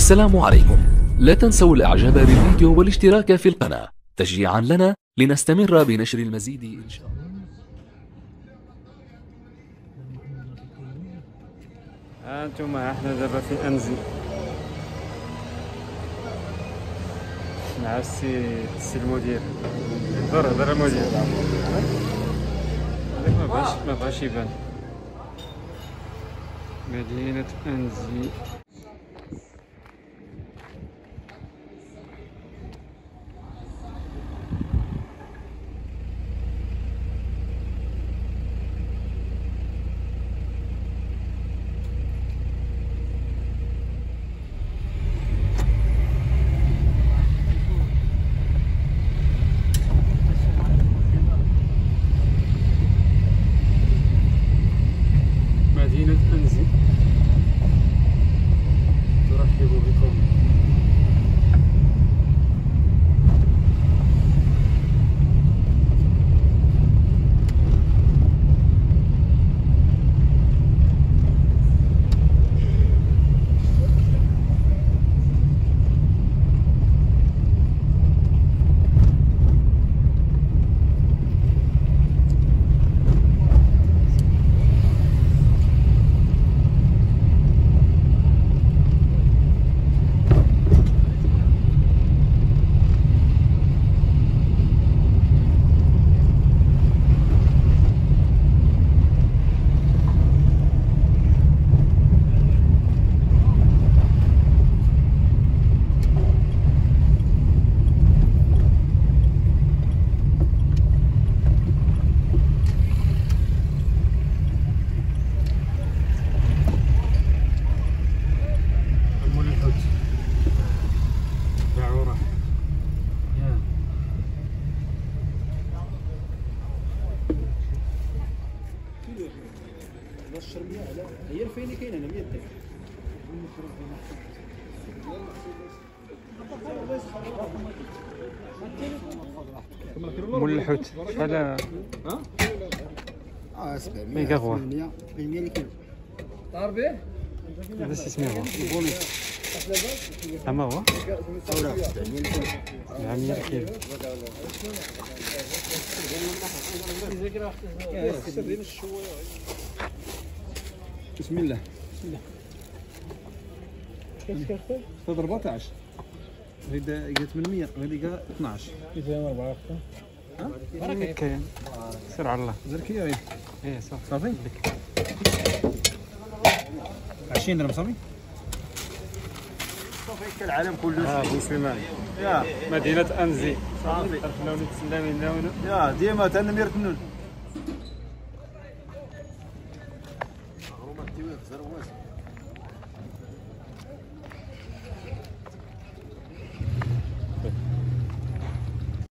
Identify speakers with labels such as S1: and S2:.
S1: السلام عليكم. لا تنسوا الإعجاب بالفيديو والاشتراك في القناة. تشجيعا لنا لنستمر بنشر المزيد إن شاء الله.
S2: ها أنتم إحنا دابا في انزي مع السي السي المدير. هضر هضر المدير ما بغاش ما بغاش يبان. مدينة انزي مدينة أنزي ترحب بكم مول الحوت بعورة يا
S3: هي الفيني كاينة أنا 100 درهم
S2: مول الحوت شحال
S3: آه
S2: مي
S3: 700
S2: قهوة.
S3: 800 800 اللي كاين
S2: هذا سميه هو اما هو
S3: ثوره 700 اللي كاين
S2: 700 كيلو
S3: بسم الله أستاذ 14 هيدا قال 800 هيدا قال 12
S2: كاين. سير على الله.
S3: زركيه وين
S2: إيه صافي.
S3: صافي؟ 20 درهم صافي؟
S4: العالم كله.
S2: آه بن سليمان
S4: يا.
S2: مدينة أنزي.
S4: صافي.
S2: عرفنا وليد سلامي ناونو
S4: يا ديما تنمير تنون that it was.